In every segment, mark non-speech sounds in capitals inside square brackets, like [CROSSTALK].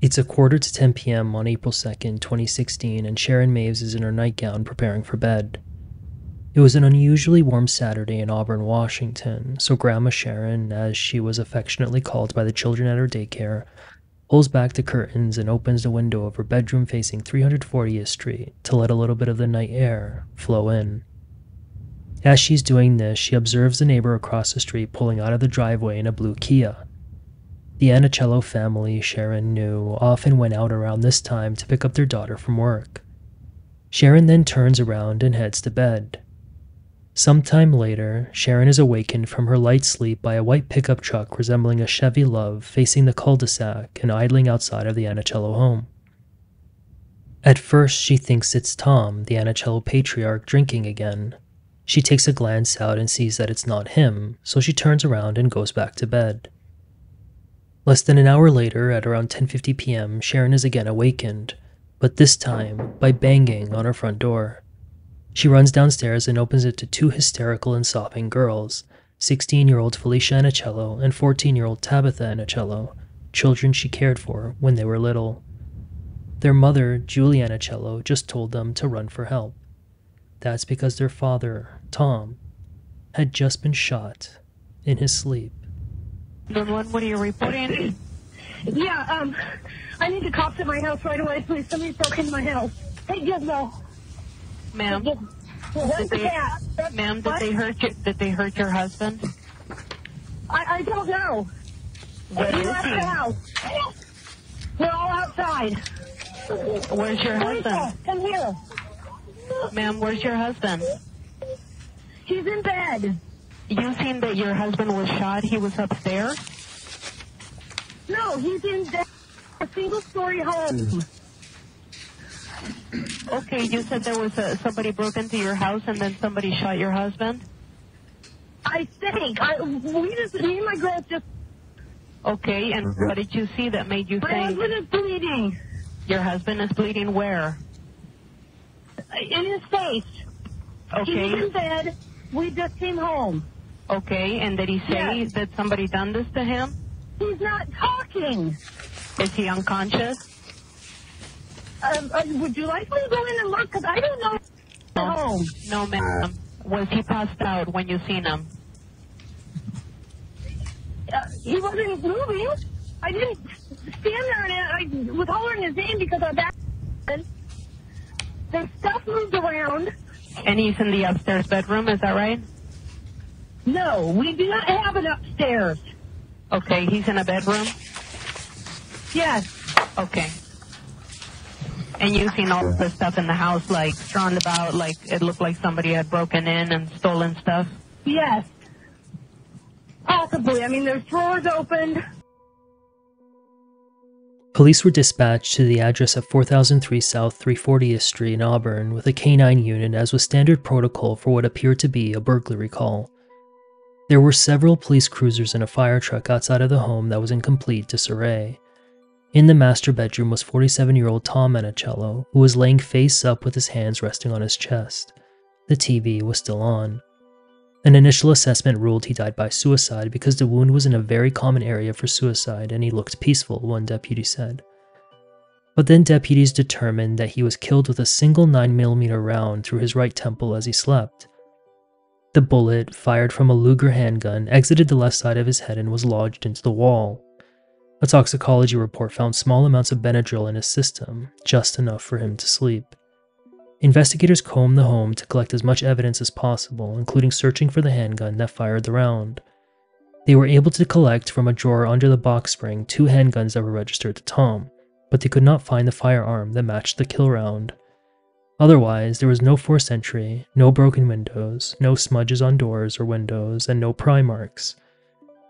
It's a quarter to 10 p.m. on April 2nd, 2016, and Sharon Maves is in her nightgown preparing for bed. It was an unusually warm Saturday in Auburn, Washington, so Grandma Sharon, as she was affectionately called by the children at her daycare, pulls back the curtains and opens the window of her bedroom facing 340th Street to let a little bit of the night air flow in. As she's doing this, she observes the neighbor across the street pulling out of the driveway in a blue Kia. The Ianniciello family, Sharon knew, often went out around this time to pick up their daughter from work. Sharon then turns around and heads to bed. Sometime later, Sharon is awakened from her light sleep by a white pickup truck resembling a Chevy Luv facing the cul de sac and idling outside of the Ianniciello home. At first, she thinks it's Tom, the Ianniciello patriarch, drinking again. She takes a glance out and sees that it's not him, so she turns around and goes back to bed. Less than an hour later, at around 10:50 p.m., Sharon is again awakened, but this time by banging on her front door. She runs downstairs and opens it to two hysterical and sobbing girls 16 year old Felicia Ianniciello and 14 year old Tabitha Ianniciello, children she cared for when they were little. Their mother, Julie Ianniciello, just told them to run for help. That's because their father, Tom, had just been shot in his sleep. One, what are you reporting? [COUGHS] Yeah, um, I need the cops at my house right away, please. Somebody broke into my house. Hey, Gizmo. Ma'am, Where's Did the they- cat? Ma'am, did they hurt you? Did they hurt your husband? I, I don't know. Where he is left he? the house. They're all outside. Where's your Lisa, husband? come here. Ma'am, where's your husband? He's in bed. You seen that your husband was shot? He was upstairs? No, he's in bed. A single-story home. Okay, you said there was a, somebody broke into your house and then somebody shot your husband? I think. I, we just, me and my girls just, Okay, and mm-hmm. what did you see that made you my think husband is bleeding your husband is bleeding where? in his face. Okay. He's in Okay, bed. We just came home. Okay, and did he say Yes. that somebody done this to him? He's not talking. Is he unconscious? Um, uh, would you like me to go in and look? Because I don't know. if he's at home. No, ma'am. Was he passed out when you seen him? Uh, he wasn't moving. I didn't stand there and I was hollering his name because our back. The stuff moved around. And he's in the upstairs bedroom, is that right? No, we do not have it upstairs. Okay, he's in a bedroom? Yes. Okay. And you've seen all the stuff in the house, like strewn about, like it looked like somebody had broken in and stolen stuff? Yes. Possibly. I mean, there's drawers opened. Police were dispatched to the address at 4003 South 340th Street in Auburn with a K9 unit as was standard protocol for what appeared to be a burglary call. There were several police cruisers and a fire truck outside of the home that was in complete disarray. In the master bedroom was 47 year old Tom Ianniciello, who was laying face up with his hands resting on his chest. The TV was still on. An initial assessment ruled he died by suicide because the wound was in a very common area for suicide and he looked peaceful, one deputy said. But then deputies determined that he was killed with a single 9mm round through his right temple as he slept. The bullet, fired from a Luger handgun, exited the left side of his head and was lodged into the wall. A toxicology report found small amounts of Benadryl in his system, just enough for him to sleep. Investigators combed the home to collect as much evidence as possible, including searching for the handgun that fired the round. They were able to collect from a drawer under the box spring two handguns that were registered to Tom, but they could not find the firearm that matched the kill round. Otherwise, there was no forced entry, no broken windows, no smudges on doors or windows, and no pry marks.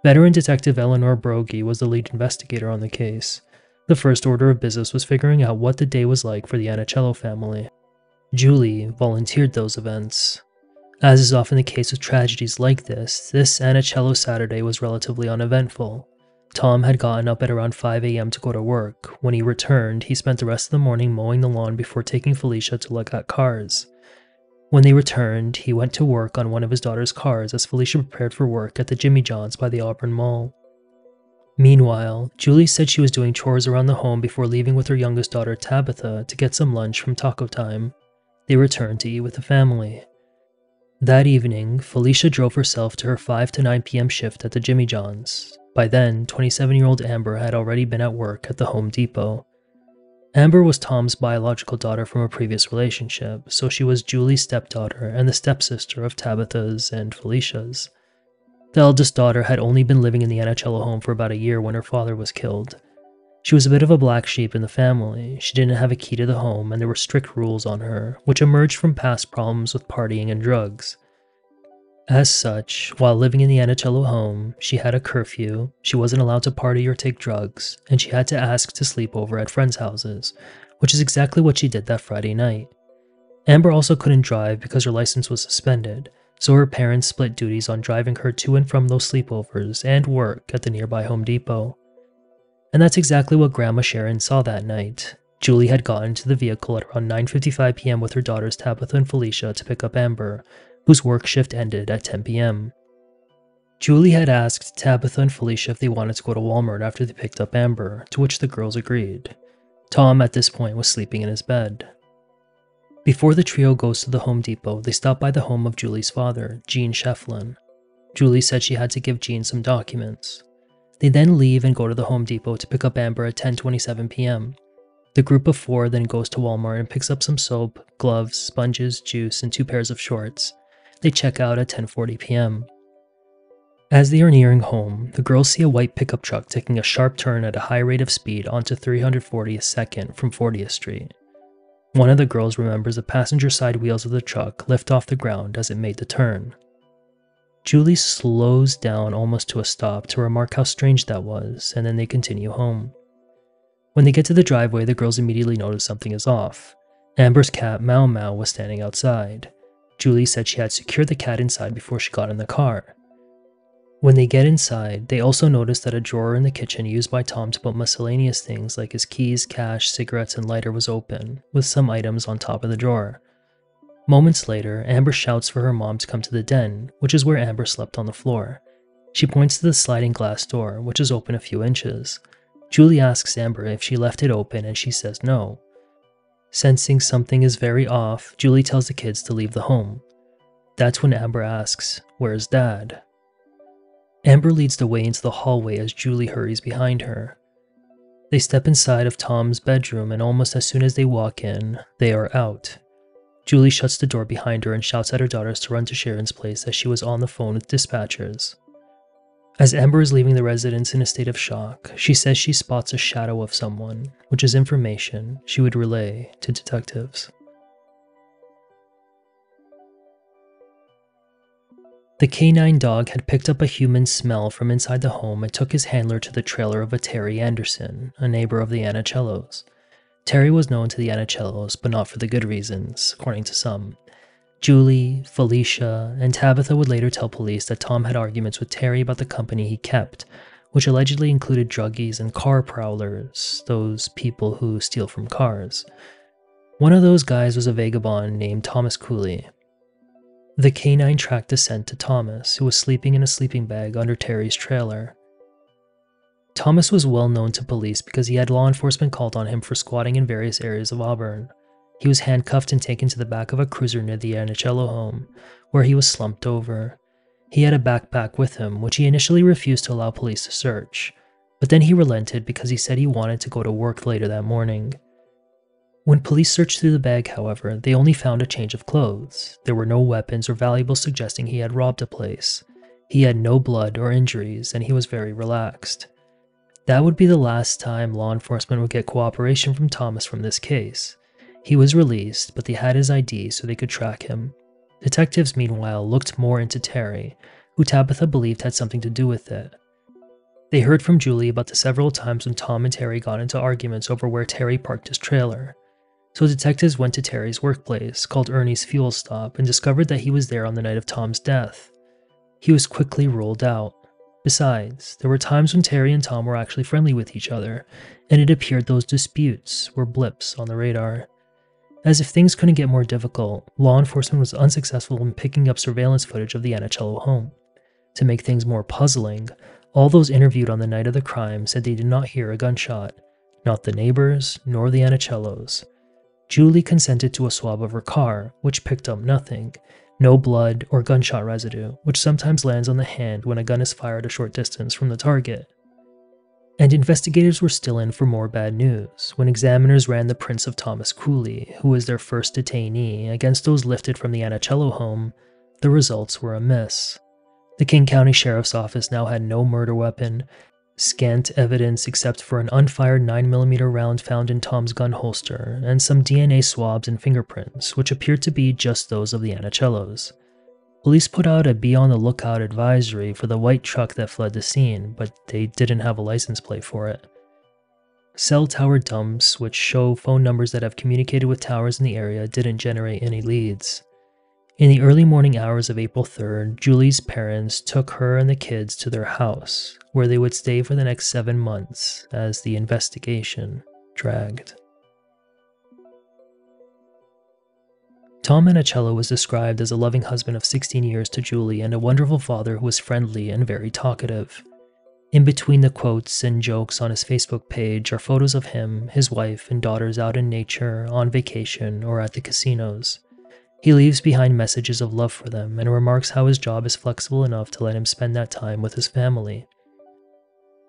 Veteran Detective Eleanor Brogy was the lead investigator on the case. The first order of business was figuring out what the day was like for the Ianniciello family. Julie volunteered those events. As is often the case with tragedies like this, this Ianniciello Saturday was relatively uneventful. Tom had gotten up at around 5 a.m. to go to work. When he returned, he spent the rest of the morning mowing the lawn before taking Felicia to look at cars. When they returned, he went to work on one of his daughter's cars as Felicia prepared for work at the Jimmy John's by the Auburn Mall. Meanwhile, Julie said she was doing chores around the home before leaving with her youngest daughter Tabitha to get some lunch from Taco Time. They returned to eat with the family. That evening, Felicia drove herself to her 5 to 9 p.m. shift at the Jimmy John's. By then, 27 year old Amber had already been at work at the Home Depot. Amber was Tom's biological daughter from a previous relationship, so she was Julie's stepdaughter and the stepsister of Tabitha's and Felicia's. The eldest daughter had only been living in the Ianniciello home for about a year when her father was killed. She was a bit of a black sheep in the family. She didn't have a key to the home, and there were strict rules on her, which emerged from past problems with partying and drugs. As such, while living in the Ianniciello home, she had a curfew, she wasn't allowed to party or take drugs, and she had to ask to sleep over at friends' houses, which is exactly what she did that Friday night. Amber also couldn't drive because her license was suspended, so her parents split duties on driving her to and from those sleepovers and work at the nearby Home Depot. And that's exactly what Grandma Sharon saw that night. Julie had gotten into the vehicle at around 9:55 p.m. with her daughters Tabitha and Felicia to pick up Amber, whose work shift ended at 10 p.m. Julie had asked Tabitha and Felicia if they wanted to go to Walmart after they picked up Amber, to which the girls agreed. Tom at this point was sleeping in his bed. Before the trio goes to the Home Depot, they stop by the home of Julie's father, Gene Shefflin. Julie said she had to give Gene some documents. They then leave and go to the Home Depot to pick up Amber at 10:27 p.m. The group of 4 then goes to Walmart and picks up some soap, gloves, sponges, juice, and two pairs of shorts. They check out at 10:40 p.m. As they are nearing home, the girls see a white pickup truck taking a sharp turn at a high rate of speed onto 340th 2nd from 40th Street. One of the girls remembers the passenger side wheels of the truck lift off the ground as it made the turn. Julie slows down almost to a stop to remark how strange that was, and then they continue home. When they get to the driveway, the girls immediately notice something is off. Amber's cat, Mau Mau, was standing outside. Julie said she had secured the cat inside before she got in the car. When they get inside, they also notice that a drawer in the kitchen used by Tom to put miscellaneous things like his keys, cash, cigarettes, and lighter was open, with some items on top of the drawer. Moments later, Amber shouts for her mom to come to the den, which is where Amber slept on the floor. She points to the sliding glass door, which is open a few inches. Julie asks Amber if she left it open, and she says no. Sensing something is very off, Julie tells the kids to leave the home. That's when Amber asks, Where's Dad? Amber leads the way into the hallway as Julie hurries behind her. They step inside of Tom's bedroom, and almost as soon as they walk in, they are out. Julie shuts the door behind her and shouts at her daughters to run to Sharon's place as she was on the phone with dispatchers. As Amber is leaving the residence in a state of shock, she says she spots a shadow of someone, which is information she would relay to detectives. The canine dog had picked up a human smell from inside the home and took his handler to the trailer of a Terry Anderson, a neighbor of the Ianniciellos. Terry was known to the Ianniciellos, but not for the good reasons, according to some. Julie, Felicia, and Tabitha would later tell police that Tom had arguments with Terry about the company he kept, which allegedly included druggies and car prowlers, those people who steal from cars. One of those guys was a vagabond named Thomas Cooley, the canine tracked the scent to Thomas, who was sleeping in a sleeping bag under Terry's trailer. Thomas was well known to police because he had law enforcement called on him for squatting in various areas of Auburn. He was handcuffed and taken to the back of a cruiser near the Ianniciello home, where he was slumped over. He had a backpack with him, which he initially refused to allow police to search, but then he relented because he said he wanted to go to work later that morning. When police searched through the bag, however, they only found a change of clothes. There were no weapons or valuables suggesting he had robbed a place. He had no blood or injuries, and he was very relaxed. That would be the last time law enforcement would get cooperation from Thomas from this case. He was released, but they had his ID so they could track him. Detectives, meanwhile, looked more into Terry, who Tabitha believed had something to do with it. They heard from Julie about the several times when Tom and Terry got into arguments over where Terry parked his trailer so detectives went to Terry's workplace, called Ernie's Fuel Stop, and discovered that he was there on the night of Tom's death. He was quickly ruled out. Besides, there were times when Terry and Tom were actually friendly with each other, and it appeared those disputes were blips on the radar. As if things couldn't get more difficult, law enforcement was unsuccessful in picking up surveillance footage of the Ianniciello home. To make things more puzzling, All those interviewed on the night of the crime said they did not hear a gunshot, not the neighbors nor the Ianniciellos. Julie consented to a swab of her car, which picked up nothing no blood or gunshot residue, which sometimes lands on the hand when a gun is fired a short distance from the target. And investigators were still in for more bad news when examiners ran the prints of Thomas Cooley, who was their first detainee, against those lifted from the Ianniciello home. The results were a miss. The King County Sheriff's Office now had no murder weapon, scant evidence except for an unfired 9mm round found in Tom's gun holster, and some DNA swabs and fingerprints, which appeared to be just those of the Ianniciellos. Police put out a be on the lookout advisory for the white truck that fled the scene, but they didn't have a license plate for it. Cell tower dumps, which show phone numbers that have communicated with towers in the area, didn't generate any leads. In the early morning hours of April 3rd, Julie's parents took her and the kids to their house, where they would stay for the next seven months as the investigation dragged. Tom Ianniciello was described as a loving husband of 16 years to Julie and a wonderful father who was friendly and very talkative. In between the quotes and jokes on his Facebook page are photos of him, his wife, and daughters out in nature, on vacation, or at the casinos. He leaves behind messages of love for them and remarks how his job is flexible enough to let him spend that time with his family.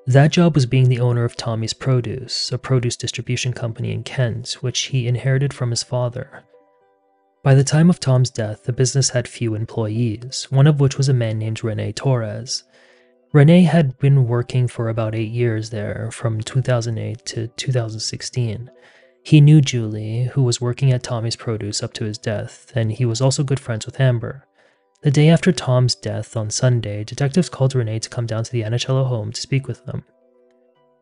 That job was being the owner of Tommy's Produce, a produce distribution company in Kent, which he inherited from his father. By the time of Tom's death, the business had few employees, one of which was a man named Rene Torres. Rene had been working for about eight years there, from 2008 to 2016, he knew Julie, who was working at Tommy's Produce up to his death, and he was also good friends with Amber. The day after Tom's death on Sunday, detectives called Renee to come down to the Ianniciello home to speak with them.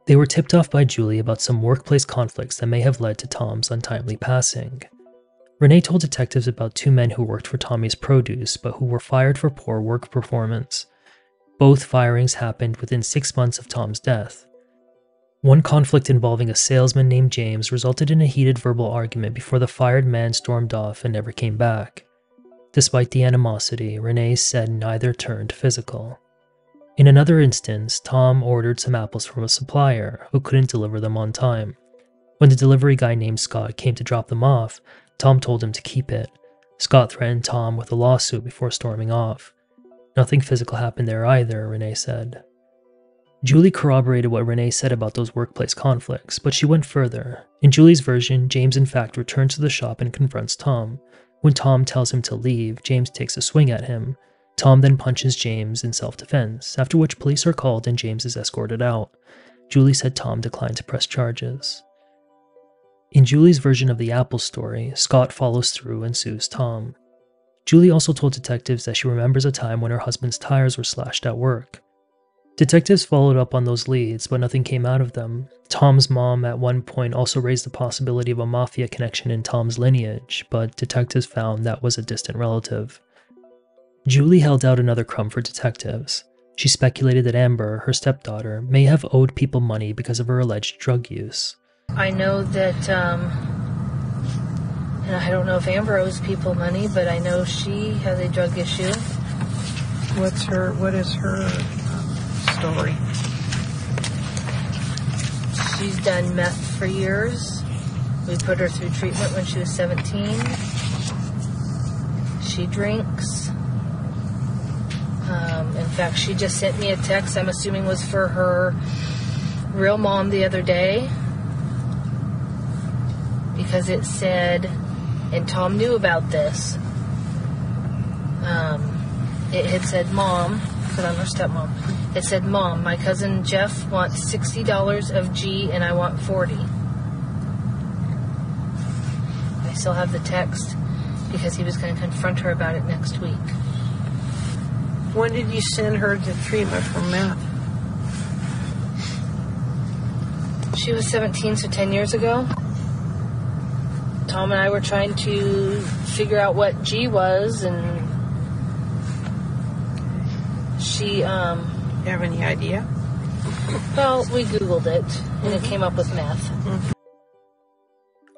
They were tipped off by Julie about some workplace conflicts that may have led to Tom's untimely passing. Renee told detectives about two men who worked for Tommy's Produce but who were fired for poor work performance. Both firings happened within six months of Tom's death. One conflict involving a salesman named James resulted in a heated verbal argument before the fired man stormed off and never came back. Despite the animosity, Renee said neither turned physical. In another instance, Tom ordered some apples from a supplier who couldn't deliver them on time. When the delivery guy named Scott came to drop them off, Tom told him to keep it. Scott threatened Tom with a lawsuit before storming off. Nothing physical happened there either, Renee said. Julie corroborated what Renee said about those workplace conflicts, but she went further. In Julie's version, James in fact returns to the shop and confronts Tom. When Tom tells him to leave, James takes a swing at him. Tom then punches James in self defense, after which police are called and James is escorted out. Julie said Tom declined to press charges. In Julie's version of the Apple story, Scott follows through and sues Tom. Julie also told detectives that she remembers a time when her husband's tires were slashed at work. Detectives followed up on those leads, but nothing came out of them. Tom's mom at one point also raised the possibility of a mafia connection in Tom's lineage, but detectives found that was a distant relative. Julie held out another crumb for detectives. She speculated that Amber, her stepdaughter, may have owed people money because of her alleged drug use. I know that, um, and I don't know if Amber owes people money, but I know she has a drug issue. What's her, what is her story. She's done meth for years. We put her through treatment when she was 17. She drinks. Um, in fact, she just sent me a text, I'm assuming was for her real mom the other day. Because it said, and Tom knew about this. Um, it had said, Mom, because I'm her stepmom it said, Mom, my cousin Jeff wants $60 of G and I want 40 I still have the text because he was going to confront her about it next week. When did you send her to treatment for meth? She was 17, so 10 years ago. Tom and I were trying to figure out what G was, and she um, you have any idea? Well, we Googled it and it came up with meth.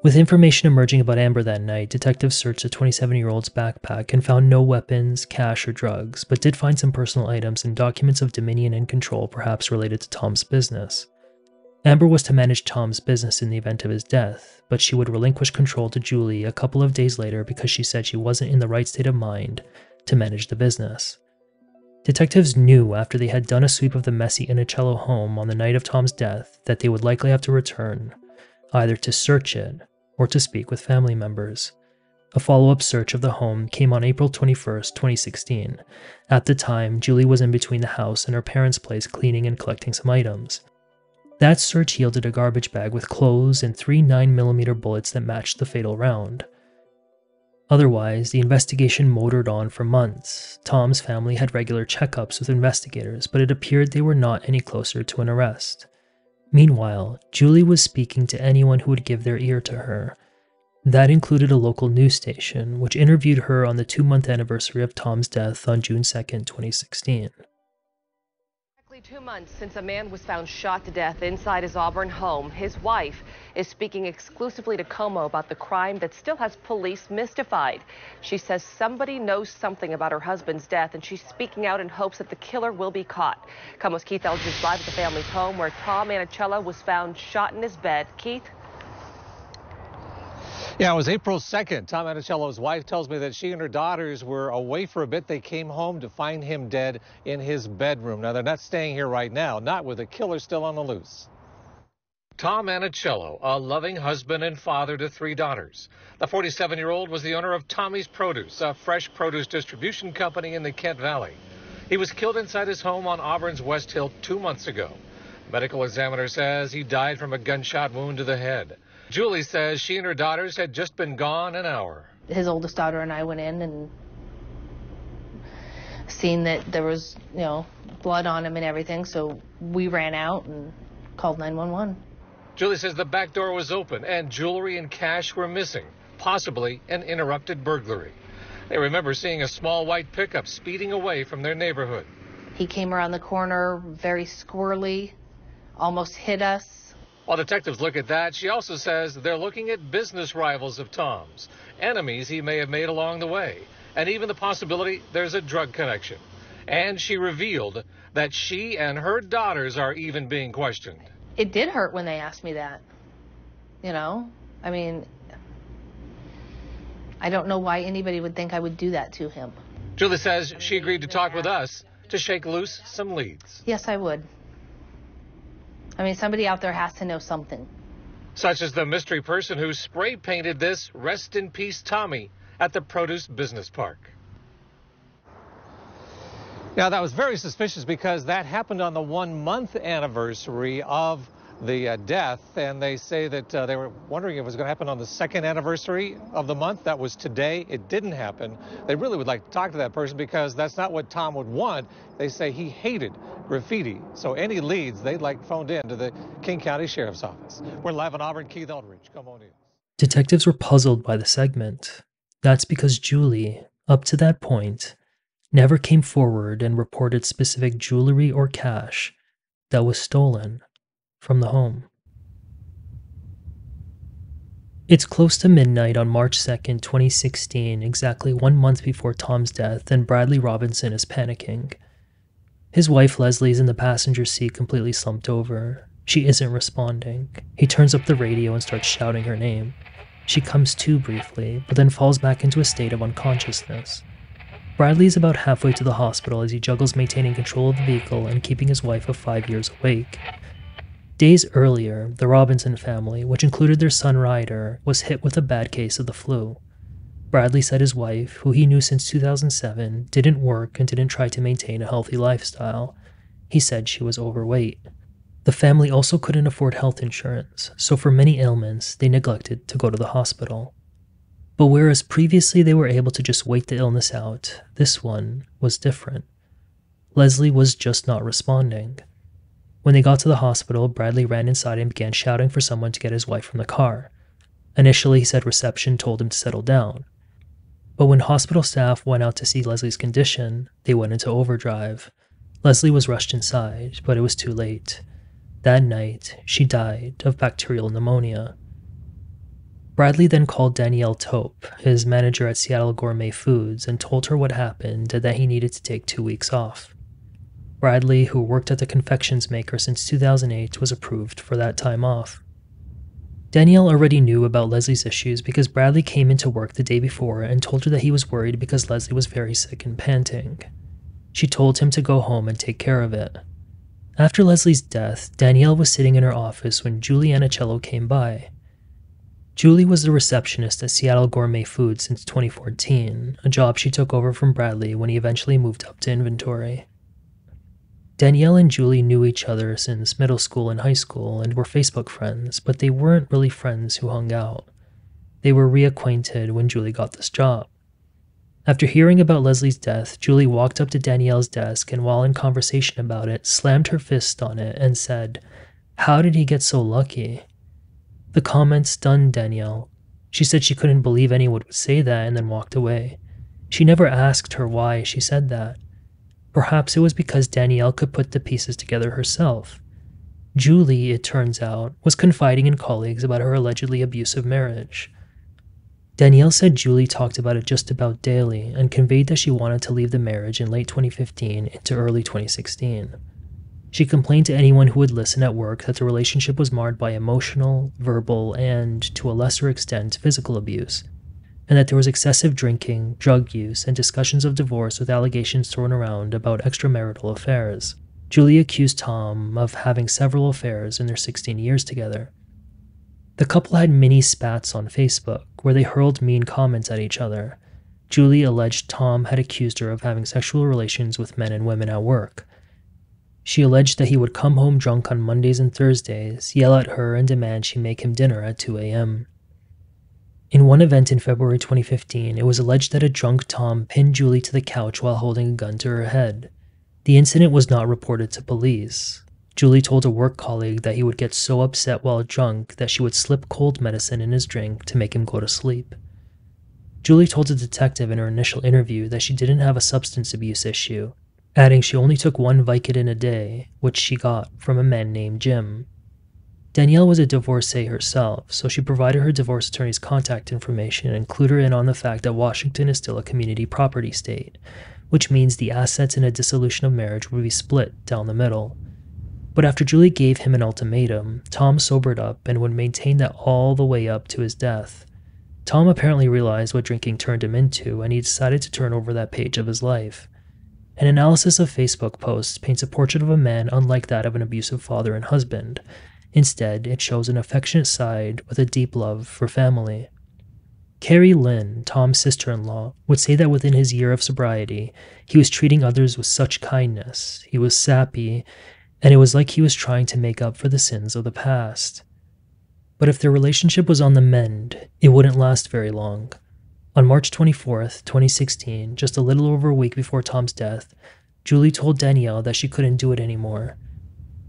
With information emerging about Amber that night, detectives searched the 27 year old's backpack and found no weapons, cash, or drugs, but did find some personal items and documents of dominion and control, perhaps related to Tom's business. Amber was to manage Tom's business in the event of his death, but she would relinquish control to Julie a couple of days later because she said she wasn't in the right state of mind to manage the business. Detectives knew after they had done a sweep of the messy Ianniciello home on the night of Tom's death that they would likely have to return, either to search it or to speak with family members. A follow up search of the home came on April 21, 2016. At the time, Julie was in between the house and her parents' place cleaning and collecting some items. That search yielded a garbage bag with clothes and three 9mm bullets that matched the fatal round. Otherwise, the investigation motored on for months. Tom's family had regular checkups with investigators, but it appeared they were not any closer to an arrest. Meanwhile, Julie was speaking to anyone who would give their ear to her. That included a local news station, which interviewed her on the two month anniversary of Tom's death on June 2, 2016 two months since a man was found shot to death inside his Auburn home. His wife is speaking exclusively to KOMO about the crime that still has police mystified. She says somebody knows something about her husband's death, and she's speaking out in hopes that the killer will be caught. KOMO's Keith Eldridge live at the family's home where Tom Ianniciello was found shot in his bed. Keith? Yeah, it was April 2nd. Tom Ianniciello's wife tells me that she and her daughters were away for a bit. They came home to find him dead in his bedroom. Now, they're not staying here right now, not with the killer still on the loose. Tom Ianniciello, a loving husband and father to three daughters. The 47 year old was the owner of Tommy's Produce, a fresh produce distribution company in the Kent Valley. He was killed inside his home on Auburn's West Hill two months ago. Medical examiner says he died from a gunshot wound to the head. Julie says she and her daughters had just been gone an hour. His oldest daughter and I went in and seen that there was, you know, blood on him and everything, so we ran out and called 911. Julie says the back door was open and jewelry and cash were missing, possibly an interrupted burglary. They remember seeing a small white pickup speeding away from their neighborhood. He came around the corner very squirrely, almost hit us. While detectives look at that, she also says they're looking at business rivals of Tom's, enemies he may have made along the way, and even the possibility there's a drug connection. And she revealed that she and her daughters are even being questioned. It did hurt when they asked me that. You know, I mean, I don't know why anybody would think I would do that to him. Julie says she agreed to talk with us to shake loose some leads. Yes, I would. I mean, somebody out there has to know something. Such as the mystery person who spray painted this Rest in Peace Tommy at the Produce Business Park. Now, that was very suspicious because that happened on the one month anniversary of the uh, death, and they say that uh, they were wondering if it was going to happen on the second anniversary of the month. That was today. It didn't happen. They really would like to talk to that person because that's not what Tom would want. They say he hated graffiti. So any leads they'd like phoned in to the King County Sheriff's Office. We're live in Auburn. Keith Eldridge. Come on in. Detectives were puzzled by the segment. That's because Julie, up to that point, never came forward and reported specific jewelry or cash that was stolen from the home. It's close to midnight on March 2nd, 2016, exactly one month before Tom's death, and Bradley Robinson is panicking. His wife Leslie is in the passenger seat, completely slumped over. She isn't responding. He turns up the radio and starts shouting her name. She comes to briefly, but then falls back into a state of unconsciousness. Bradley is about halfway to the hospital as he juggles maintaining control of the vehicle and keeping his wife of five years awake. Days earlier, the Robinson family, which included their son Ryder, was hit with a bad case of the flu. Bradley said his wife, who he knew since 2007, didn't work and didn't try to maintain a healthy lifestyle. He said she was overweight. The family also couldn't afford health insurance, so for many ailments, they neglected to go to the hospital. But whereas previously they were able to just wait the illness out, this one was different. Leslie was just not responding. When they got to the hospital, Bradley ran inside and began shouting for someone to get his wife from the car. Initially, he said reception told him to settle down. But when hospital staff went out to see Leslie's condition, they went into overdrive. Leslie was rushed inside, but it was too late. That night, she died of bacterial pneumonia. Bradley then called Danielle Tope, his manager at Seattle Gourmet Foods, and told her what happened and that he needed to take two weeks off. Bradley, who worked at the confections maker since 2008, was approved for that time off. Danielle already knew about Leslie's issues because Bradley came into work the day before and told her that he was worried because Leslie was very sick and panting. She told him to go home and take care of it. After Leslie's death, Danielle was sitting in her office when Julie Ianniciello came by. Julie was the receptionist at Seattle Gourmet Foods since 2014, a job she took over from Bradley when he eventually moved up to inventory. Danielle and Julie knew each other since middle school and high school and were Facebook friends, but they weren't really friends who hung out. They were reacquainted when Julie got this job. After hearing about Leslie's death, Julie walked up to Danielle's desk and, while in conversation about it, slammed her fist on it and said, How did he get so lucky? The comment stunned Danielle. She said she couldn't believe anyone would say that and then walked away. She never asked her why she said that. Perhaps it was because Danielle could put the pieces together herself. Julie, it turns out, was confiding in colleagues about her allegedly abusive marriage. Danielle said Julie talked about it just about daily and conveyed that she wanted to leave the marriage in late 2015 into early 2016. She complained to anyone who would listen at work that the relationship was marred by emotional, verbal, and, to a lesser extent, physical abuse, and that there was excessive drinking, drug use, and discussions of divorce with allegations thrown around about extramarital affairs. Julie accused Tom of having several affairs in their 16 years together. The couple had mini spats on Facebook where they hurled mean comments at each other. Julie alleged Tom had accused her of having sexual relations with men and women at work. She alleged that he would come home drunk on Mondays and Thursdays, yell at her, and demand she make him dinner at 2 a.m. In one event in February 2015, it was alleged that a drunk Tom pinned Julie to the couch while holding a gun to her head. The incident was not reported to police. Julie told a work colleague that he would get so upset while drunk that she would slip cold medicine in his drink to make him go to sleep. Julie told a detective in her initial interview that she didn't have a substance abuse issue, adding she only took one Vicodin a day, which she got from a man named Jim. Danielle was a divorcee herself, so she provided her divorce attorney's contact information and clued her in on the fact that Washington is still a community property state, which means the assets in a dissolution of marriage would be split down the middle. But after Julie gave him an ultimatum, Tom sobered up and would maintain that all the way up to his death. Tom apparently realized what drinking turned him into, and he decided to turn over that page of his life. An analysis of Facebook posts paints a portrait of a man unlike that of an abusive father and husband, Instead, it shows an affectionate side with a deep love for family. Carrie Lynn, Tom's sister in law, would say that within his year of sobriety, he was treating others with such kindness, he was sappy, and it was like he was trying to make up for the sins of the past. But if their relationship was on the mend, it wouldn't last very long. On March 24th, 2016, just a little over a week before Tom's death, Julie told Danielle that she couldn't do it anymore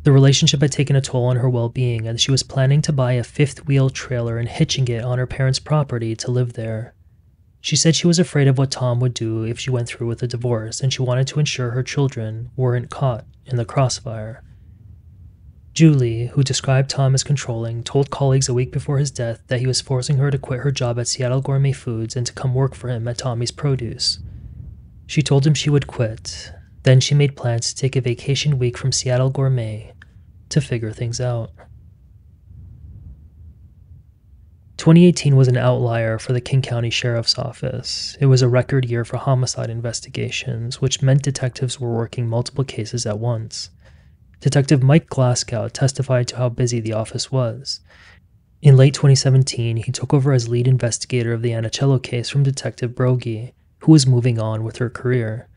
the relationship had taken a toll on her well being, and she was planning to buy a fifth wheel trailer and hitching it on her parents' property to live there. She said she was afraid of what Tom would do if she went through with a divorce, and she wanted to ensure her children weren't caught in the crossfire. Julie, who described Tom as controlling, told colleagues a week before his death that he was forcing her to quit her job at Seattle Gourmet Foods and to come work for him at Tommy's Produce. She told him she would quit, then she made plans to take a vacation week from Seattle Gourmet to figure things out. 2018 was an outlier for the King County Sheriff's Office. It was a record year for homicide investigations, which meant detectives were working multiple cases at once. Detective Mike Glasgow testified to how busy the office was. In late 2017, he took over as lead investigator of the Ianniciello case from Detective Brogy, who was moving on with her career.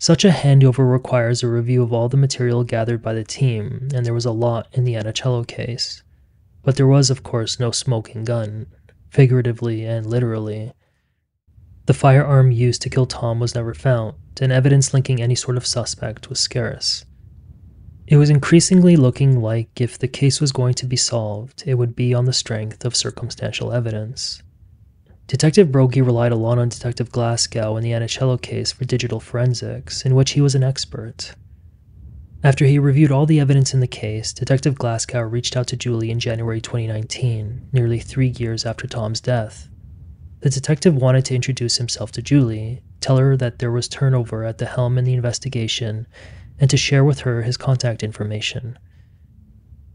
Such a handover requires a review of all the material gathered by the team, and there was a lot in the Ianniciello case. But there was, of course, no smoking gun, figuratively and literally. The firearm used to kill Tom was never found, and evidence linking any sort of suspect was scarce. It was increasingly looking like if the case was going to be solved, it would be on the strength of circumstantial evidence. Detective Brogy relied a lot on Detective Glasgow in the Ianniciello case for digital forensics, in which he was an expert. After he reviewed all the evidence in the case, Detective Glasgow reached out to Julie in January 2019, nearly three years after Tom's death. The detective wanted to introduce himself to Julie, tell her that there was turnover at the helm in the investigation, and to share with her his contact information.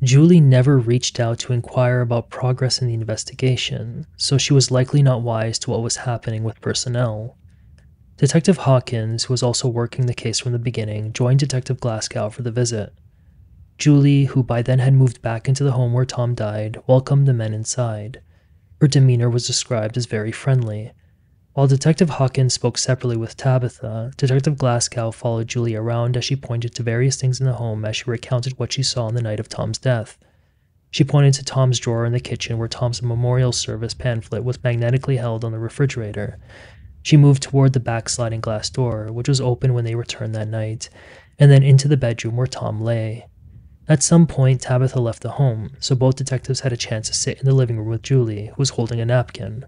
Julie never reached out to inquire about progress in the investigation, so she was likely not wise to what was happening with personnel. Detective Hawkins, who was also working the case from the beginning, joined Detective Glasgow for the visit. Julie, who by then had moved back into the home where Tom died, welcomed the men inside. Her demeanor was described as very friendly. While Detective Hawkins spoke separately with Tabitha, Detective Glasgow followed Julie around as she pointed to various things in the home as she recounted what she saw on the night of Tom's death. She pointed to Tom's drawer in the kitchen where Tom's memorial service pamphlet was magnetically held on the refrigerator. She moved toward the back sliding glass door, which was open when they returned that night, and then into the bedroom where Tom lay. At some point, Tabitha left the home, so both detectives had a chance to sit in the living room with Julie, who was holding a napkin.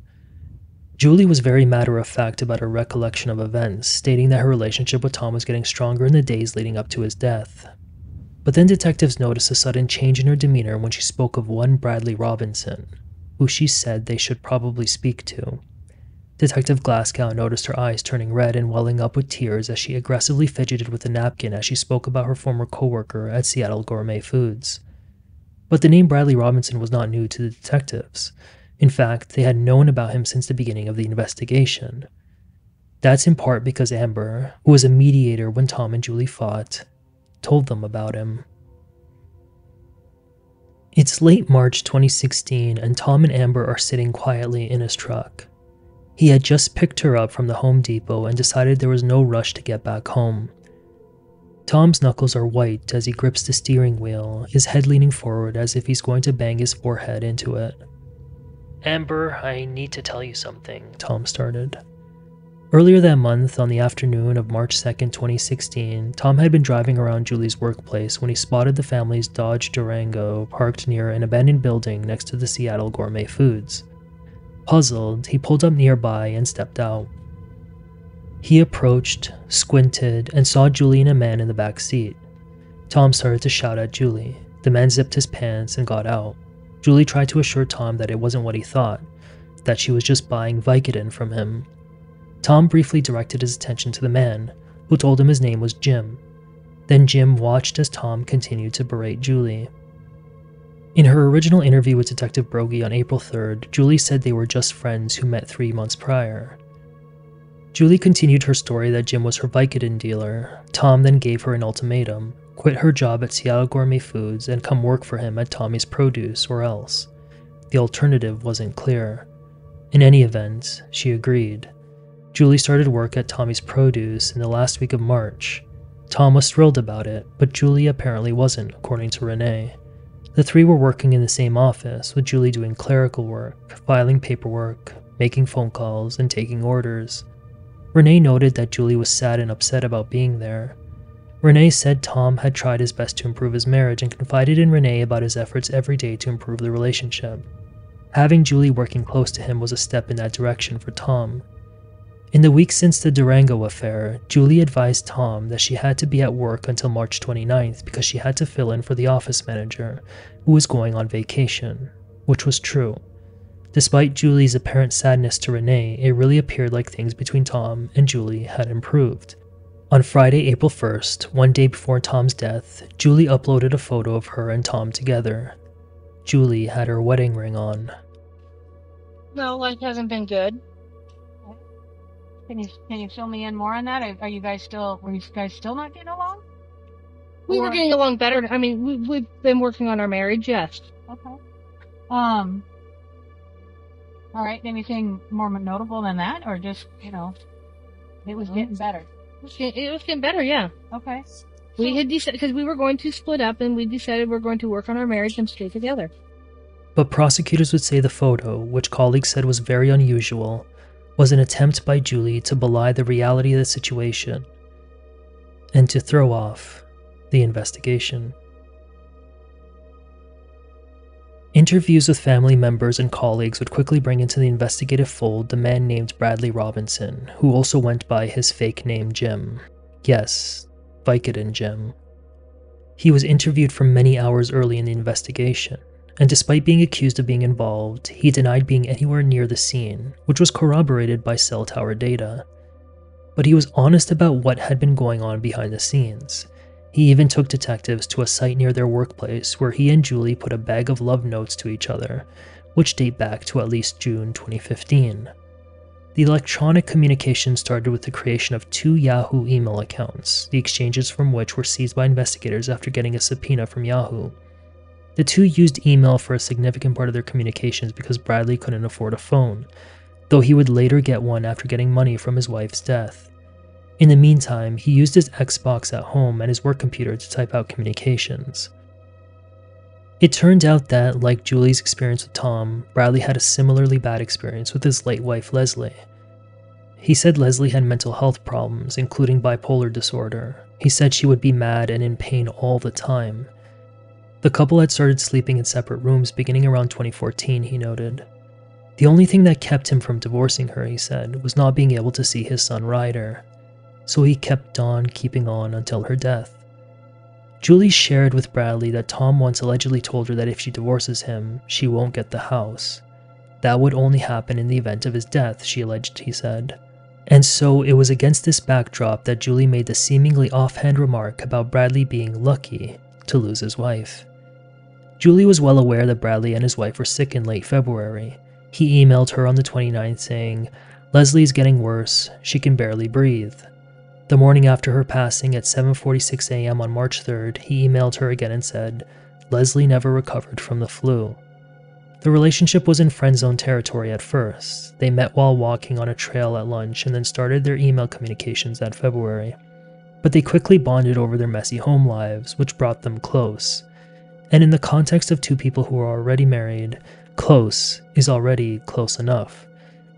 Julie was very matter of fact about her recollection of events, stating that her relationship with Tom was getting stronger in the days leading up to his death. But then detectives noticed a sudden change in her demeanor when she spoke of one Bradley Robinson, who she said they should probably speak to. Detective Glasgow noticed her eyes turning red and welling up with tears as she aggressively fidgeted with a napkin as she spoke about her former coworker at Seattle Gourmet Foods. But the name Bradley Robinson was not new to the detectives. In fact, they had known about him since the beginning of the investigation. That's in part because Amber, who was a mediator when Tom and Julie fought, told them about him. It's late March 2016, and Tom and Amber are sitting quietly in his truck. He had just picked her up from the Home Depot and decided there was no rush to get back home. Tom's knuckles are white as he grips the steering wheel, his head leaning forward as if he's going to bang his forehead into it. Amber, I need to tell you something, Tom started. Earlier that month, on the afternoon of March 2nd, 2016, Tom had been driving around Julie's workplace when he spotted the family's Dodge Durango parked near an abandoned building next to the Seattle Gourmet Foods. Puzzled, he pulled up nearby and stepped out. He approached, squinted, and saw Julie and a man in the back seat. Tom started to shout at Julie. The man zipped his pants and got out. Julie tried to assure Tom that it wasn't what he thought, that she was just buying Vicodin from him. Tom briefly directed his attention to the man, who told him his name was Jim. Then Jim watched as Tom continued to berate Julie. In her original interview with Detective Brogy on April 3rd, Julie said they were just friends who met three months prior. Julie continued her story that Jim was her Vicodin dealer. Tom then gave her an ultimatum quit her job at Seattle Gourmet Foods and come work for him at Tommy's Produce or else. The alternative wasn't clear. In any event, she agreed. Julie started work at Tommy's Produce in the last week of March. Tom was thrilled about it, but Julie apparently wasn't, according to Renee. The three were working in the same office, with Julie doing clerical work, filing paperwork, making phone calls, and taking orders. Renee noted that Julie was sad and upset about being there, Renee said Tom had tried his best to improve his marriage and confided in Renee about his efforts every day to improve the relationship. Having Julie working close to him was a step in that direction for Tom. In the weeks since the Durango affair, Julie advised Tom that she had to be at work until March 29th because she had to fill in for the office manager, who was going on vacation, which was true. Despite Julie's apparent sadness to Renee, it really appeared like things between Tom and Julie had improved. On Friday, April 1st, one day before Tom's death, Julie uploaded a photo of her and Tom together. Julie had her wedding ring on. Well, life hasn't been good. Can you can you fill me in more on that? Are, are you guys still are you guys still not getting along? We were getting along better. I mean, we, we've been working on our marriage, yes. Okay. Um. All right. Anything more notable than that, or just you know, it was getting better. It was getting, it was getting better, yeah. Okay. We had decided, because we were going to split up, and we decided we're going to work on our marriage and stay together. But prosecutors would say the photo, which colleagues said was very unusual, was an attempt by Julie to belie the reality of the situation and to throw off the investigation. Interviews with family members and colleagues would quickly bring into the investigative fold the man named Bradley Robinson, who also went by his fake name Jim. Yes, Vicodin Jim. He was interviewed for many hours early in the investigation, and despite being accused of being involved, he denied being anywhere near the scene, which was corroborated by cell tower data. But he was honest about what had been going on behind the scenes. He even took detectives to a site near their workplace where he and Julie put a bag of love notes to each other, which date back to at least June 2015. The electronic communication started with the creation of two Yahoo email accounts, the exchanges from which were seized by investigators after getting a subpoena from Yahoo. The two used email for a significant part of their communications because Bradley couldn't afford a phone, though he would later get one after getting money from his wife's death. In the meantime, he used his Xbox at home and his work computer to type out communications. It turned out that, like Julie's experience with Tom, Bradley had a similarly bad experience with his late wife Leslie. He said Leslie had mental health problems, including bipolar disorder. He said she would be mad and in pain all the time. The couple had started sleeping in separate rooms beginning around 2014, he noted. The only thing that kept him from divorcing her, he said, was not being able to see his son Ryder. So he kept on keeping on until her death. Julie shared with Bradley that Tom once allegedly told her that if she divorces him, she won't get the house. That would only happen in the event of his death, she alleged he said. And so it was against this backdrop that Julie made the seemingly offhand remark about Bradley being lucky to lose his wife. Julie was well aware that Bradley and his wife were sick in late February. He emailed her on the 29th saying, Leslie's getting worse, she can barely breathe. The morning after her passing at 7:46 a.m. on March 3rd, he emailed her again and said, "Leslie never recovered from the flu." The relationship was in friend zone territory at first. They met while walking on a trail at lunch and then started their email communications that February. But they quickly bonded over their messy home lives, which brought them close. And in the context of two people who are already married, close is already close enough.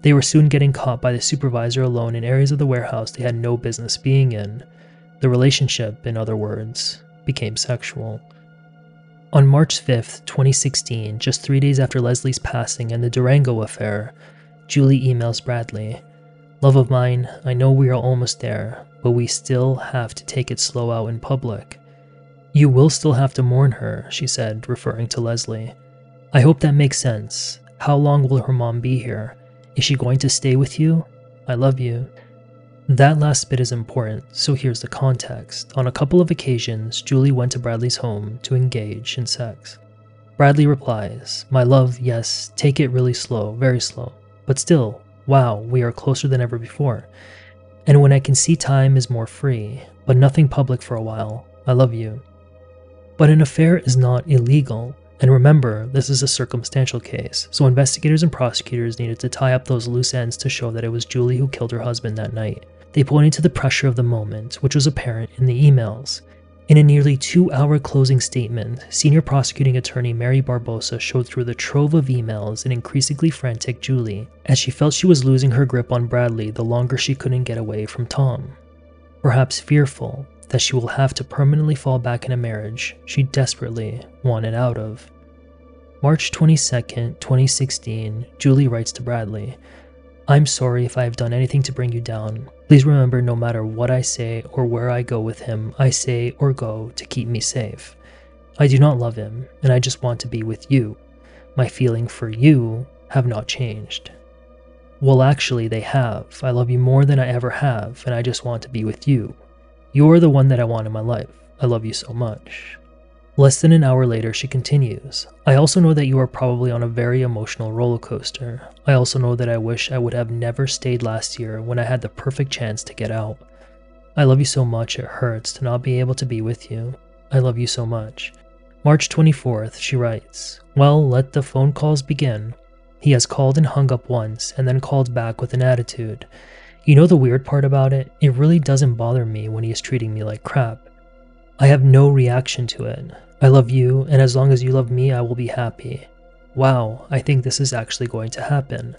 They were soon getting caught by the supervisor alone in areas of the warehouse they had no business being in. The relationship, in other words, became sexual. On March 5th, 2016, just three days after Leslie's passing and the Durango affair, Julie emails Bradley Love of mine, I know we are almost there, but we still have to take it slow out in public. You will still have to mourn her, she said, referring to Leslie. I hope that makes sense. How long will her mom be here? Is she going to stay with you? I love you. That last bit is important, so here's the context. On a couple of occasions, Julie went to Bradley's home to engage in sex. Bradley replies, My love, yes, take it really slow, very slow. But still, wow, we are closer than ever before. And when I can see time is more free, but nothing public for a while, I love you. But an affair is not illegal. And remember, this is a circumstantial case, so investigators and prosecutors needed to tie up those loose ends to show that it was Julie who killed her husband that night. They pointed to the pressure of the moment, which was apparent in the emails. In a nearly two hour closing statement, senior prosecuting attorney Mary Barbosa showed through the trove of emails an increasingly frantic Julie, as she felt she was losing her grip on Bradley the longer she couldn't get away from Tom. Perhaps fearful that she will have to permanently fall back in a marriage she desperately wanted out of. March 22, 2016, Julie writes to Bradley I'm sorry if I have done anything to bring you down. Please remember no matter what I say or where I go with him, I say or go to keep me safe. I do not love him, and I just want to be with you. My feeling for you have not changed. Well, actually, they have. I love you more than I ever have, and I just want to be with you. You're the one that I want in my life. I love you so much. Less than an hour later, she continues I also know that you are probably on a very emotional roller coaster. I also know that I wish I would have never stayed last year when I had the perfect chance to get out. I love you so much, it hurts to not be able to be with you. I love you so much. March 24th, she writes Well, let the phone calls begin. He has called and hung up once, and then called back with an attitude. You know the weird part about it? It really doesn't bother me when he is treating me like crap. I have no reaction to it. I love you, and as long as you love me, I will be happy. Wow, I think this is actually going to happen.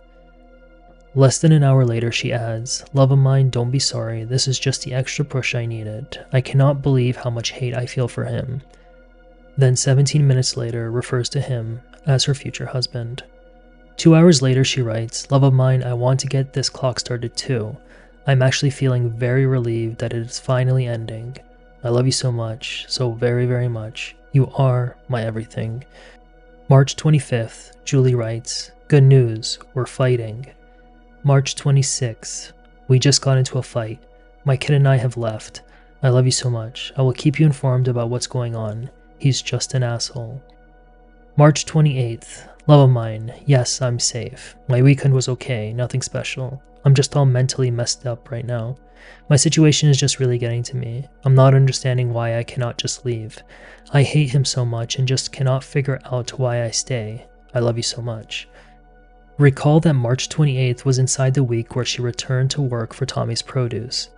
Less than an hour later, she adds, Love of mine, don't be sorry, this is just the extra push I needed. I cannot believe how much hate I feel for him. Then, 17 minutes later, refers to him as her future husband. Two hours later, she writes, Love of mine, I want to get this clock started too. I'm actually feeling very relieved that it is finally ending. I love you so much, so very, very much. You are my everything. March 25th, Julie writes, Good news, we're fighting. March 26th, we just got into a fight. My kid and I have left. I love you so much. I will keep you informed about what's going on. He's just an asshole. March 28th, love of mine. Yes, I'm safe. My weekend was okay, nothing special. I'm just all mentally messed up right now. My situation is just really getting to me. I'm not understanding why I cannot just leave. I hate him so much and just cannot figure out why I stay. I love you so much. Recall that March 28th was inside the week where she returned to work for Tommy's Produce.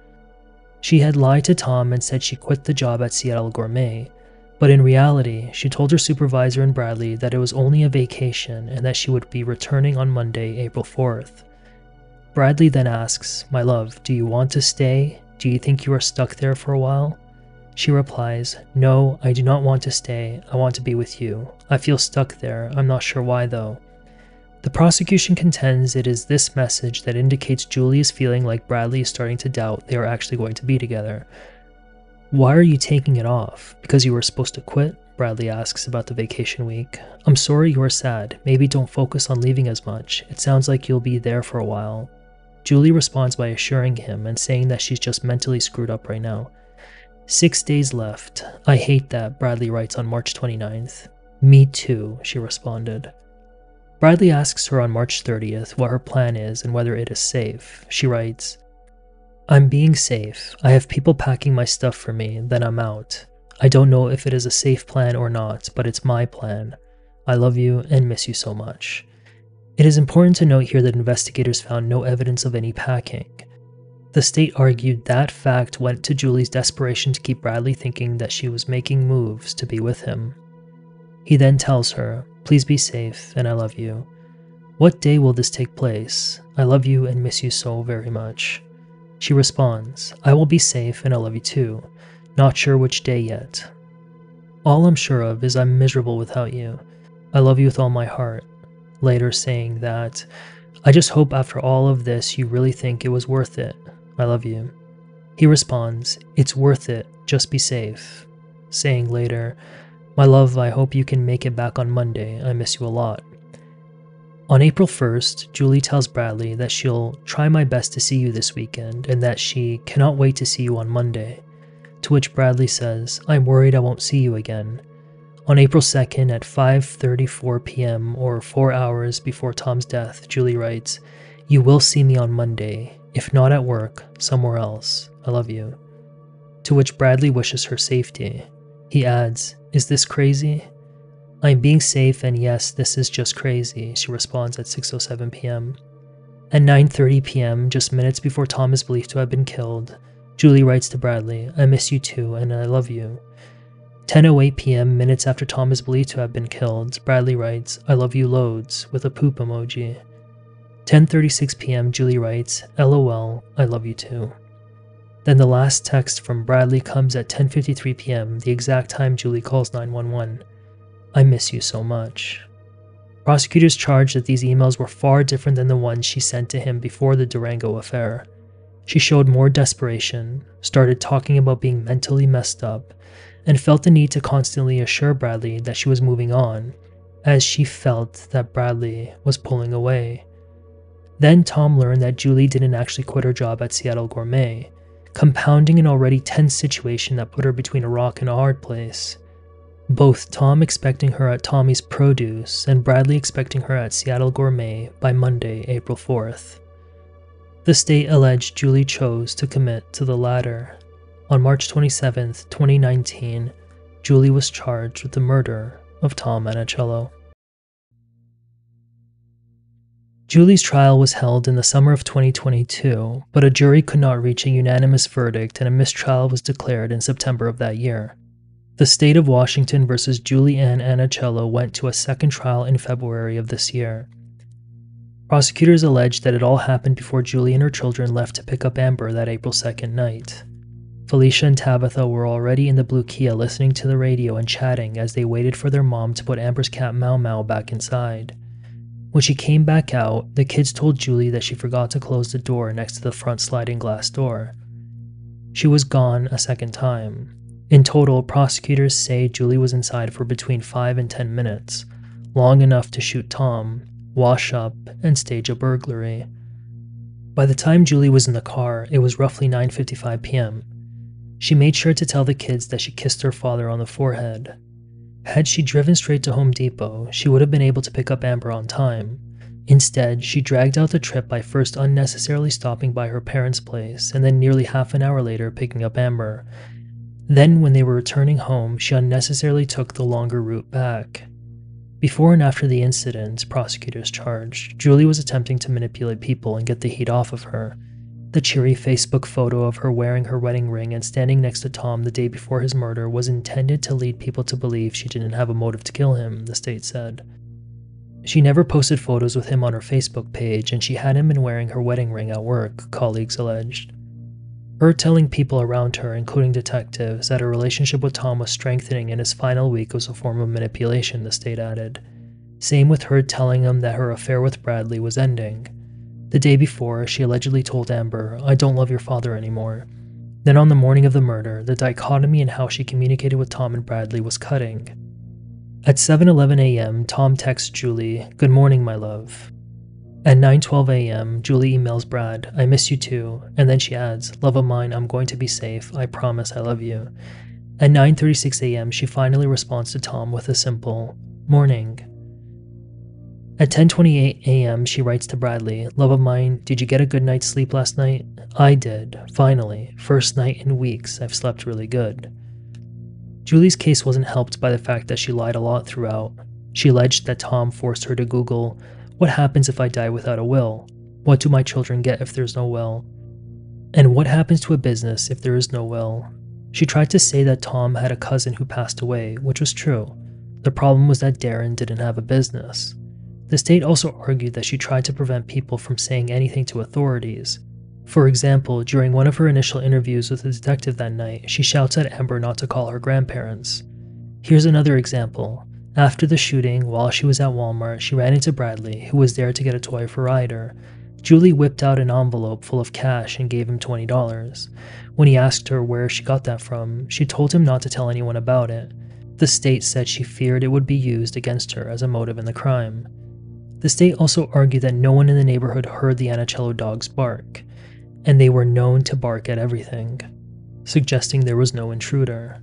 She had lied to Tom and said she quit the job at Seattle Gourmet, but in reality, she told her supervisor and Bradley that it was only a vacation and that she would be returning on Monday, April 4th. Bradley then asks, My love, do you want to stay? Do you think you are stuck there for a while? She replies, No, I do not want to stay. I want to be with you. I feel stuck there. I'm not sure why though. The prosecution contends it is this message that indicates Julie is feeling like Bradley is starting to doubt they are actually going to be together. Why are you taking it off? Because you were supposed to quit? Bradley asks about the vacation week. I'm sorry you are sad. Maybe don't focus on leaving as much. It sounds like you'll be there for a while. Julie responds by assuring him and saying that she's just mentally screwed up right now. Six days left. I hate that, Bradley writes on March 29th. Me too, she responded. Bradley asks her on March 30th what her plan is and whether it is safe. She writes, I'm being safe. I have people packing my stuff for me, then I'm out. I don't know if it is a safe plan or not, but it's my plan. I love you and miss you so much. It is important to note here that investigators found no evidence of any packing. The state argued that fact went to Julie's desperation to keep Bradley thinking that she was making moves to be with him. He then tells her, Please be safe, and I love you. What day will this take place? I love you and miss you so very much. She responds, I will be safe and I love you too. Not sure which day yet. All I'm sure of is I'm miserable without you. I love you with all my heart. Later saying that, I just hope after all of this you really think it was worth it. I love you. He responds, It's worth it, just be safe. Saying later, my love, I hope you can make it back on Monday. I miss you a lot. On April 1st, Julie tells Bradley that she'll try my best to see you this weekend and that she cannot wait to see you on Monday. To which Bradley says, I'm worried I won't see you again. On April 2nd at 5:34 p.m. or 4 hours before Tom's death, Julie writes, "You will see me on Monday, if not at work, somewhere else. I love you." To which Bradley wishes her safety. He adds, is this crazy? I'm being safe and yes, this is just crazy, she responds at 6:07 p.m. At 9:30 p.m., just minutes before Tom is believed to have been killed, Julie writes to Bradley, "I miss you too and I love you." 10:08 p.m., minutes after Tom is believed to have been killed, Bradley writes, "I love you loads" with a poop emoji. 10:36 p.m., Julie writes, "LOL, I love you too." Then the last text from Bradley comes at 10:53 p.m., the exact time Julie calls 911. I miss you so much. Prosecutors charged that these emails were far different than the ones she sent to him before the Durango affair. She showed more desperation, started talking about being mentally messed up, and felt the need to constantly assure Bradley that she was moving on, as she felt that Bradley was pulling away. Then Tom learned that Julie didn't actually quit her job at Seattle Gourmet, compounding an already tense situation that put her between a rock and a hard place. Both Tom expecting her at Tommy's Produce and Bradley expecting her at Seattle Gourmet by Monday, April 4th. The state alleged Julie chose to commit to the latter. On March 27, 2019, Julie was charged with the murder of Tom Ianniciello. Julie's trial was held in the summer of 2022, but a jury could not reach a unanimous verdict and a mistrial was declared in September of that year. The state of Washington versus Julie Ann Ianniciello went to a second trial in February of this year. Prosecutors alleged that it all happened before Julie and her children left to pick up Amber that April 2nd night. Felicia and Tabitha were already in the blue Kia listening to the radio and chatting as they waited for their mom to put Amber's cat Mau Mau back inside. When she came back out, the kids told Julie that she forgot to close the door next to the front sliding glass door. She was gone a second time. In total, prosecutors say Julie was inside for between 5 and 10 minutes, long enough to shoot Tom, wash up, and stage a burglary. By the time Julie was in the car, it was roughly 9:55 p.m. She made sure to tell the kids that she kissed her father on the forehead. Had she driven straight to Home Depot, she would have been able to pick up Amber on time. Instead, she dragged out the trip by first unnecessarily stopping by her parents' place and then nearly half an hour later picking up Amber. Then, when they were returning home, she unnecessarily took the longer route back. Before and after the incident, prosecutors charged, Julie was attempting to manipulate people and get the heat off of her. The cheery Facebook photo of her wearing her wedding ring and standing next to Tom the day before his murder was intended to lead people to believe she didn't have a motive to kill him, the state said. She never posted photos with him on her Facebook page, and she hadn't been wearing her wedding ring at work, colleagues alleged. Her telling people around her, including detectives, that her relationship with Tom was strengthening in his final week was a form of manipulation, the state added. Same with her telling him that her affair with Bradley was ending. The day before, she allegedly told Amber, I don't love your father anymore. Then on the morning of the murder, the dichotomy in how she communicated with Tom and Bradley was cutting. At 7:11 a.m., Tom texts Julie, "Good morning, my love." At 9:12 a.m., Julie emails Brad, "I miss you too," and then she adds, "Love of mine, I'm going to be safe. I promise I love you." At 9:36 a.m., she finally responds to Tom with a simple, "Morning." At 10:28 a.m., she writes to Bradley, "Love of mine, did you get a good night's sleep last night? I did. Finally, first night in weeks I've slept really good." Julie's case wasn't helped by the fact that she lied a lot throughout. She alleged that Tom forced her to Google what happens if I die without a will? What do my children get if there's no will? And what happens to a business if there is no will? She tried to say that Tom had a cousin who passed away, which was true. The problem was that Darren didn't have a business. The state also argued that she tried to prevent people from saying anything to authorities. For example, during one of her initial interviews with the detective that night, she shouts at Amber not to call her grandparents. Here's another example. After the shooting, while she was at Walmart, she ran into Bradley, who was there to get a toy for Ryder. Julie whipped out an envelope full of cash and gave him $20. When he asked her where she got that from, she told him not to tell anyone about it. The state said she feared it would be used against her as a motive in the crime. The state also argued that no one in the neighborhood heard the Ianniciello dogs bark, and they were known to bark at everything, suggesting there was no intruder.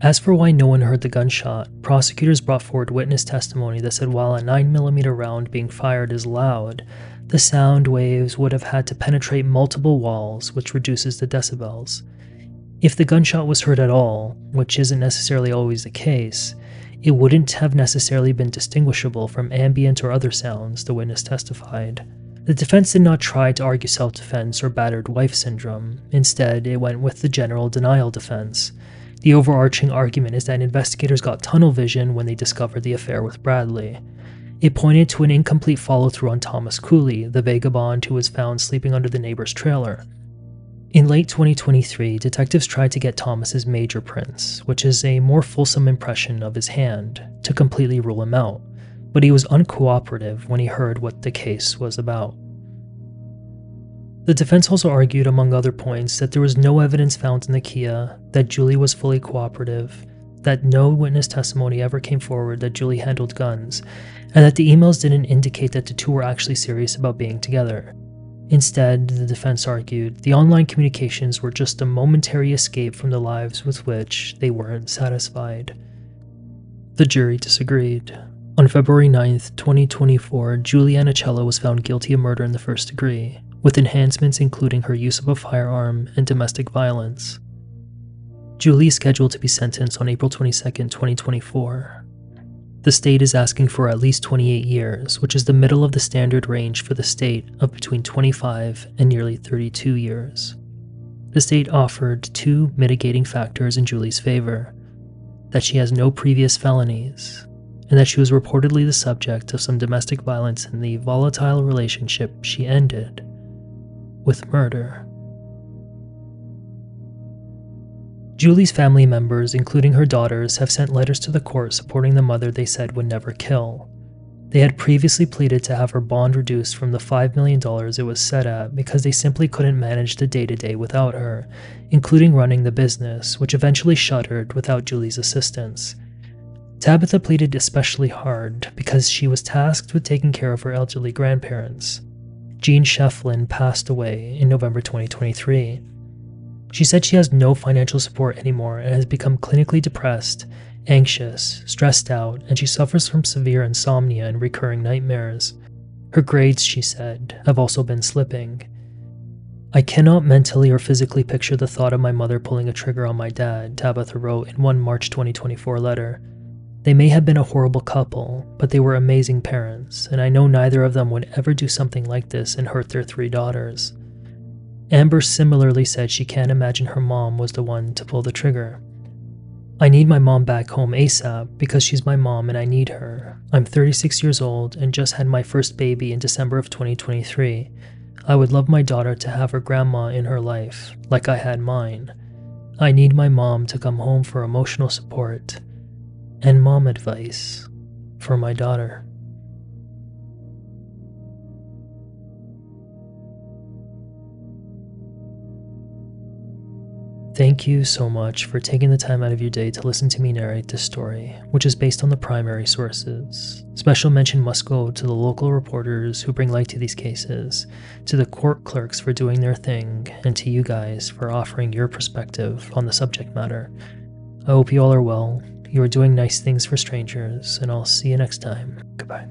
As for why no one heard the gunshot, prosecutors brought forward witness testimony that said while a 9mm round being fired is loud, the sound waves would have had to penetrate multiple walls, which reduces the decibels. If the gunshot was heard at all, which isn't necessarily always the case, it wouldn't have necessarily been distinguishable from ambient or other sounds, the witness testified. The defense did not try to argue self defense or battered wife syndrome. Instead, it went with the general denial defense, the overarching argument is that investigators got tunnel vision when they discovered the affair with Bradley. It pointed to an incomplete follow through on Thomas Cooley, the vagabond who was found sleeping under the neighbor's trailer. In late 2023, detectives tried to get Thomas's major prints, which is a more fulsome impression of his hand, to completely rule him out, but he was uncooperative when he heard what the case was about. The defense also argued, among other points, that there was no evidence found in the Kia, that Julie was fully cooperative, that no witness testimony ever came forward that Julie handled guns, and that the emails didn't indicate that the two were actually serious about being together. Instead, the defense argued, the online communications were just a momentary escape from the lives with which they weren't satisfied. The jury disagreed. On February 9, 2024, Juliana Ianniciello was found guilty of murder in the first degree, with enhancements including her use of a firearm and domestic violence. Julie is scheduled to be sentenced on April 22, 2024. The state is asking for at least 28 years, which is the middle of the standard range for the state of between 25 and nearly 32 years. The state offered two mitigating factors in Julie's favor that she has no previous felonies, and that she was reportedly the subject of some domestic violence in the volatile relationship she ended with murder. Julie's family members, including her daughters, have sent letters to the court supporting the mother they said would never kill. They had previously pleaded to have her bond reduced from the $5 million it was set at because they simply couldn't manage the day to day without her, including running the business, which eventually shuttered without Julie's assistance. Tabitha pleaded especially hard because she was tasked with taking care of her elderly grandparents. Jean Shefflin passed away in November 2023. She said she has no financial support anymore and has become clinically depressed, anxious, stressed out, and she suffers from severe insomnia and recurring nightmares. Her grades, she said, have also been slipping. I cannot mentally or physically picture the thought of my mother pulling a trigger on my dad, Tabitha wrote in one March 2024 letter. They may have been a horrible couple, but they were amazing parents, and I know neither of them would ever do something like this and hurt their three daughters. Amber similarly said she can't imagine her mom was the one to pull the trigger. I need my mom back home ASAP because she's my mom and I need her. I'm 36 years old and just had my first baby in December of 2023. I would love my daughter to have her grandma in her life, like I had mine. I need my mom to come home for emotional support and mom advice for my daughter. Thank you so much for taking the time out of your day to listen to me narrate this story, which is based on the primary sources. Special mention must go to the local reporters who bring light to these cases, to the court clerks for doing their thing, and to you guys for offering your perspective on the subject matter. I hope you all are well, you are doing nice things for strangers, and I'll see you next time. Goodbye.